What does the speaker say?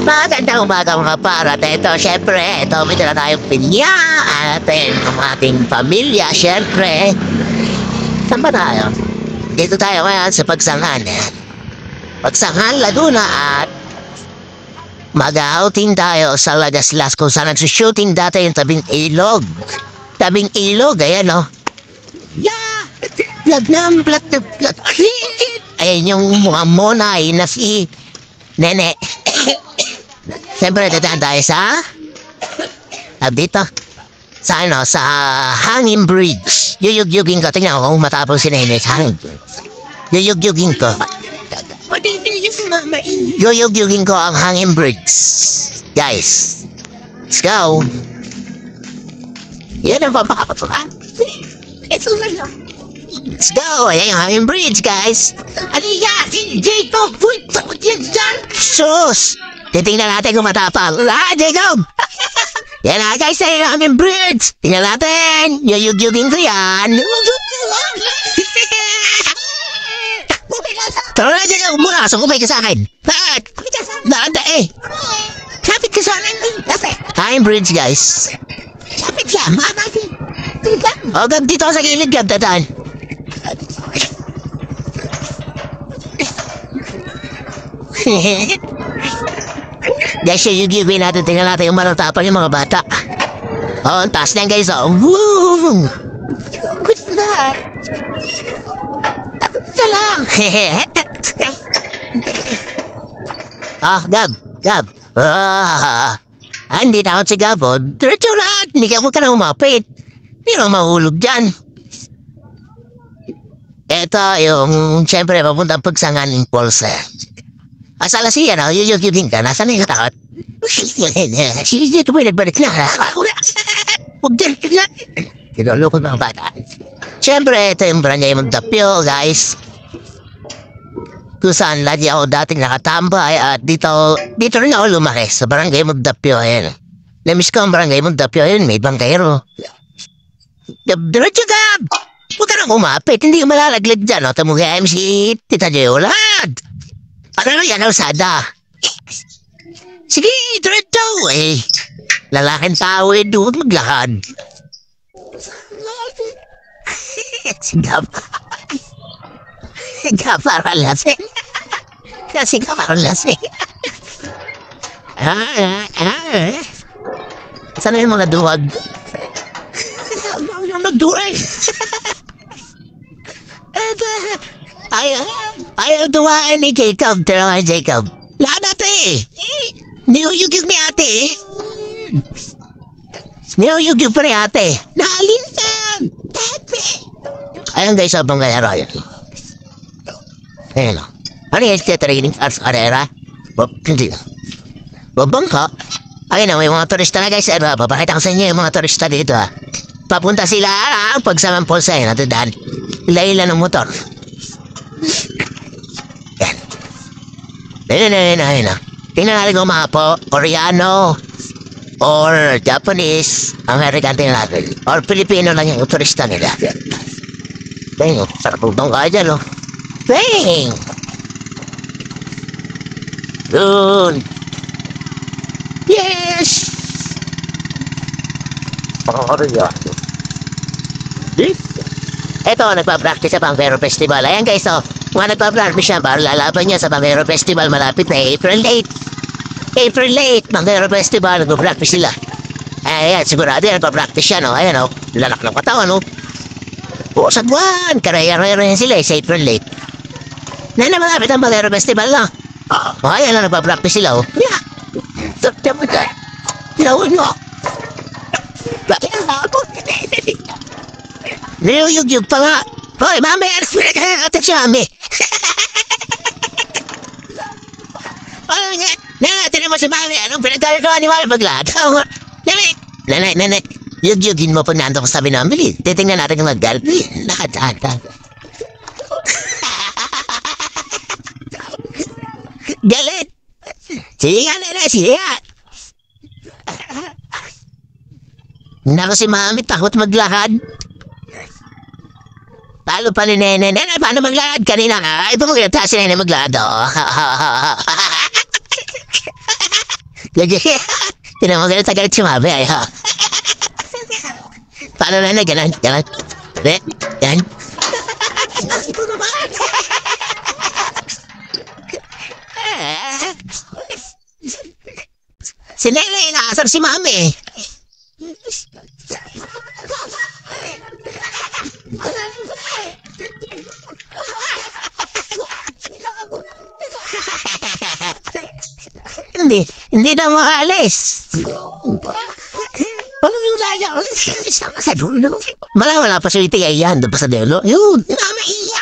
Magandang umaga mga para. At ito, syempre, ito, may dala tayong pinya. Atin, ang ating pamilya, syempre. Saan ba tayo? Dito tayo ngayon sa Pagsangan. eh. Pagsangan, Laguna at mag-outing tayo sa Lagaslas kung saan nagsushooting dati yung tabing ilog. Tabing ilog, ayan o. Yeah! Plag ng plat na plat. Ayan yung mga monay na si Nene. Siyempre, dadaan tayo sa... Ah, dito. Sa ano, sa Hanging Bridge. Yuyug-yugin ko. Tingnan ko kung matapos si Nene sa Hanging Bridge. Yuyug-yugin ko. Yuyug-yugin ko ang Hanging Bridge. Guys, let's go. Yan ang papakapatulan. Ito na lang. Let's go! Ayan yung Hanging Bridge, guys! Halika! Si Jacob! Uy! Takot yan dyan! Sus! Titingnan natin kung matapang. Ah, Jacob! yan na, guys! Ayan yung Hanging Bridge! Tingnan natin! Yuyug-yugin ko yan! Tara na, Jacob! Muna! Sumubay ka sa akin! Bakit? Naanda eh! Kapit ka sa akin! Hanging Bridge, guys! Kapit ka! Mama! Oh, gab dito sa gilid, gab, dadaan. Guys, yung giveaway natin, tingnan natin yung maratapan yung mga bata. Oh, ang taas na yan, guys, oh. Woo! Good na. Ito lang. ah, Gab, Gab. Ah, hindi na ako si Gab, oh. Diretso lahat. Hindi ka mo ka na umapit. Hindi na mahulog dyan. Ito yung, siyempre, papunta pagsangan ng pulse. Asala siya na, yung yung yung ka, nasa na yung takot? Sige, dito mo nagbalik na. Huwag din, na. Kinolo ko mga bata. Siyempre, ito yung barangay Mundapyo, guys. Kung saan lagi ako dating nakatambay at dito, dito rin ako lumaki sa barangay Mundapyo. Ayan. Namiss ko ang barangay Mundapyo. Ayan, may bangkero. Diretso ka! Huwag ka nang umapit. Hindi ka malalaglag dyan. O, tamugayam si Tita Jeolad. Ano yan, Osada? Sige, diretso eh. Lalaking tao eh, doon maglakad. Sige, Sige, para lasing. Kasi ka para lasing. Ah, ah, ah. Sana yung mga duwag? Yung nagduwag. Ayaw, ayaw duwaan ni Jacob. Pero nga Jacob. Lahat natin eh. Niyuyugig ni ate eh. Niyuyugig pa ni ate. Naalin yan. Tate. Ayun guys, abang kaya Royal. Ayun o. Ano yung state training arts arera? Bob, hindi. Babang ka. Ayun na, may mga turista na guys. Ano, papakita ko sa inyo yung mga turista dito ha. Papunta sila ah, pag sa Mampolsa yun. Natandaan. Ila-ila ng motor. Ayun ayun ayun na. Tingnan natin kung mga po, Koreano, or Japanese, American tingnan natin. Or Filipino lang yung turista nila. Dang, sarap utong kaya dyan, oh. Doon! Yes! Koreano. This? Ito, nagpa-practice sa Pangvero Festival. Ayan guys, oh. Mga nagpa-practice siya para lalaban niya sa Pangvero Festival malapit na April 8. April 8, Pangvero Festival, nagpa-practice sila. Ayan, sigurado yan, nagpa-practice siya, no? Ayan, oh. Lalak ng katawan, no? Oo, sa buwan. Karayaro-yaro yan sila, eh, sa April 8. Na na malapit ang Pangvero Festival, no? Oh, ayan lang, nagpa-practice sila, oh. Yeah. Tapos. Tinawin mo. Bakit ako? Niluyug-yug pa nga. Hoy, mami, ano pinagkakakat siya, mami? Ano nga? Nana, tinan mo si mami. Anong pinagkakagawa ni mami paglad? Nanay, nanay, nanay. Yug-yugin mo po nando ko sabi namin. Bili, titingnan natin kung mag-galp. Nakadaan. Galit. Sige nga, nanay, sige nga. Nako si mami, takot maglakad. Talo pa ni Nene. Nene, paano maglakad kanina nga? Ito mo kaya si Nene maglakad, oh. Tinan mo, ganun tagalit si Mabe, ay ha. Paano na, ganun, ganun. Re, yan. Si Nene, inaasar si Mami. Hindi, hindi na makaalis. Paano yung laya? Sa dulo. Mala, wala pa siya itigay yan. Doon pa sa dulo. Yun, iya.